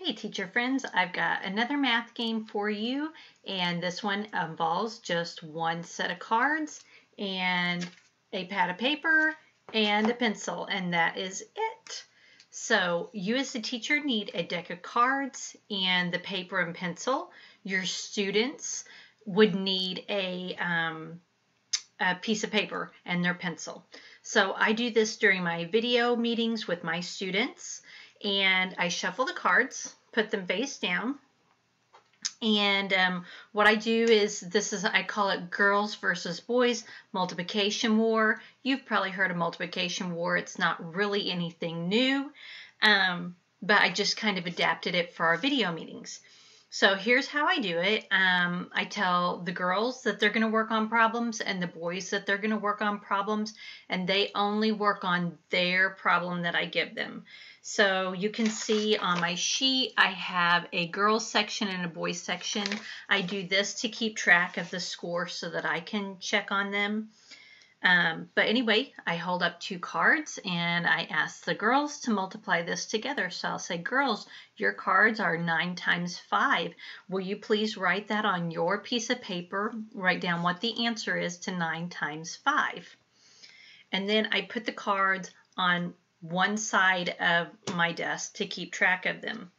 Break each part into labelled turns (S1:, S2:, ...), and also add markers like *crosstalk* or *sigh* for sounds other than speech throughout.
S1: Hey teacher friends, I've got another math game for you and this one involves just one set of cards and a pad of paper and a pencil and that is it. So you as the teacher need a deck of cards and the paper and pencil. Your students would need a, um, a piece of paper and their pencil. So I do this during my video meetings with my students and I shuffle the cards, put them face down. And um, what I do is, this is, I call it girls versus boys multiplication war. You've probably heard of multiplication war. It's not really anything new, um, but I just kind of adapted it for our video meetings. So here's how I do it. Um, I tell the girls that they're going to work on problems and the boys that they're going to work on problems, and they only work on their problem that I give them. So you can see on my sheet, I have a girls section and a boys section. I do this to keep track of the score so that I can check on them. Um, but anyway, I hold up two cards and I ask the girls to multiply this together. So I'll say, girls, your cards are 9 times 5. Will you please write that on your piece of paper? Write down what the answer is to 9 times 5. And then I put the cards on one side of my desk to keep track of them.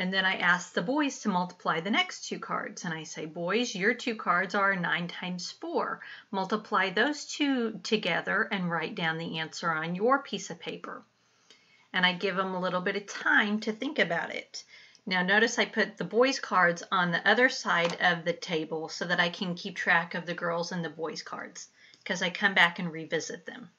S1: And then I ask the boys to multiply the next two cards. And I say, boys, your two cards are 9 times 4. Multiply those two together and write down the answer on your piece of paper. And I give them a little bit of time to think about it. Now notice I put the boys' cards on the other side of the table so that I can keep track of the girls and the boys' cards because I come back and revisit them.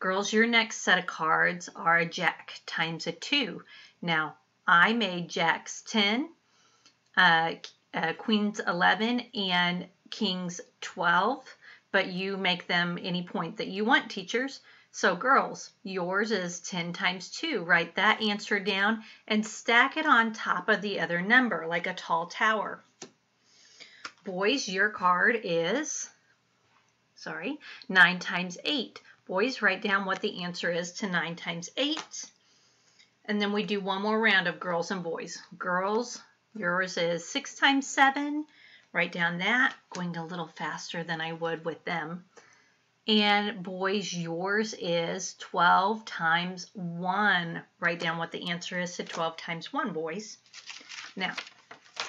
S1: Girls, your next set of cards are a jack times a 2. Now, I made jacks 10, uh, uh, queens 11, and kings 12, but you make them any point that you want, teachers. So girls, yours is 10 times 2. Write that answer down and stack it on top of the other number like a tall tower. Boys, your card is, sorry, 9 times 8. Boys, write down what the answer is to 9 times 8. And then we do one more round of girls and boys. Girls, yours is 6 times 7. Write down that, going a little faster than I would with them. And boys, yours is 12 times 1. Write down what the answer is to 12 times 1, boys. Now,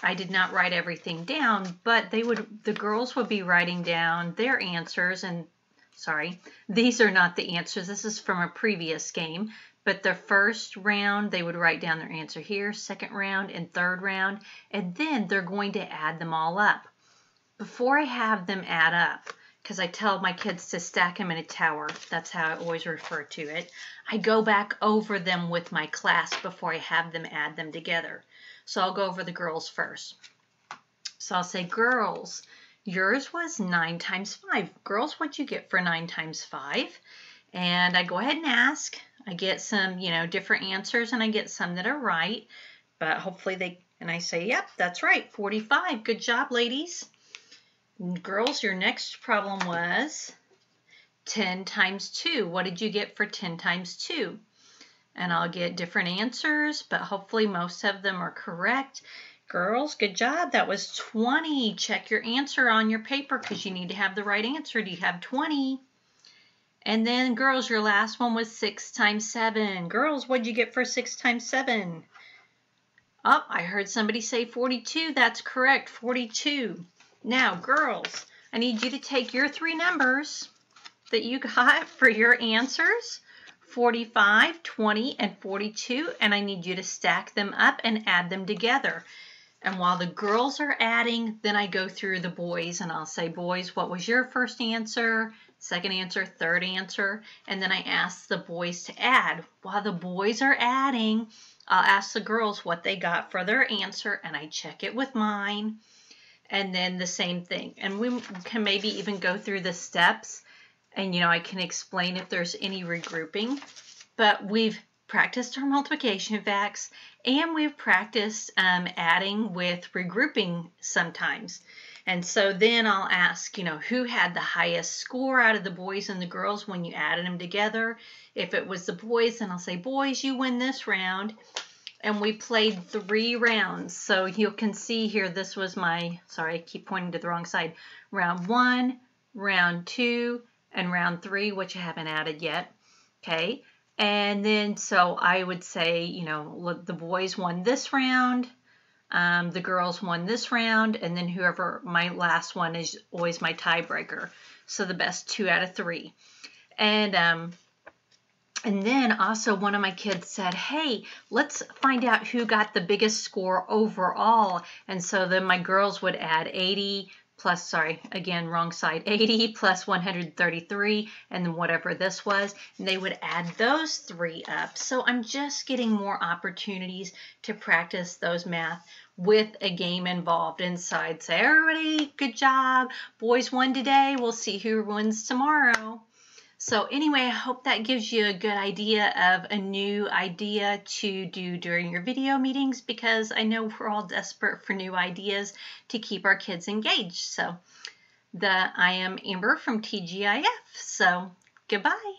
S1: I did not write everything down, but they would the girls would be writing down their answers and sorry, these are not the answers. This is from a previous game. But the first round, they would write down their answer here, second round and third round, and then they're going to add them all up. Before I have them add up, because I tell my kids to stack them in a tower, that's how I always refer to it, I go back over them with my class before I have them add them together. So I'll go over the girls first. So I'll say, girls, yours was 9 times 5. Girls, what'd you get for 9 times 5? And I go ahead and ask, I get some, you know, different answers and I get some that are right, but hopefully they, and I say, yep, that's right, 45. Good job, ladies. Girls, your next problem was 10 times 2. What did you get for 10 times 2? And I'll get different answers, but hopefully most of them are correct. Girls, good job. That was 20. Check your answer on your paper because you need to have the right answer. Do you have 20? And then girls, your last one was 6 times 7. Girls, what'd you get for 6 times 7? Oh, I heard somebody say 42. That's correct, 42. Now, girls, I need you to take your three numbers that you got *laughs* for your answers, 45, 20, and 42, and I need you to stack them up and add them together. And while the girls are adding, then I go through the boys and I'll say, boys, what was your first answer? Second answer, third answer, and then I ask the boys to add. While the boys are adding, I'll ask the girls what they got for their answer, and I check it with mine, and then the same thing. And we can maybe even go through the steps, and you know, I can explain if there's any regrouping, but we've practiced our multiplication facts, and we've practiced um, adding with regrouping sometimes. And so then I'll ask, you know, who had the highest score out of the boys and the girls when you added them together? If it was the boys, then I'll say, boys, you win this round. and we played three rounds. So you can see here, this was my, sorry, I keep pointing to the wrong side. Round one, round two, and round three, which I haven't added yet. Okay. And then, so I would say, you know, the boys won this round, um, the girls won this round, and then whoever, my last one is always my tiebreaker. So the best two out of three. And um, and then also one of my kids said, hey, let's find out who got the biggest score overall. And so then my girls would add 80 plus, sorry, again, wrong side, 80 plus 133, and then whatever this was, and they would add those three up. So I'm just getting more opportunities to practice those math with a game involved inside. So everybody, good job. Boys won today. We'll see who wins tomorrow. So anyway, I hope that gives you a good idea of a new idea to do during your video meetings because I know we're all desperate for new ideas to keep our kids engaged. So the I am Amber from TGIF. So goodbye.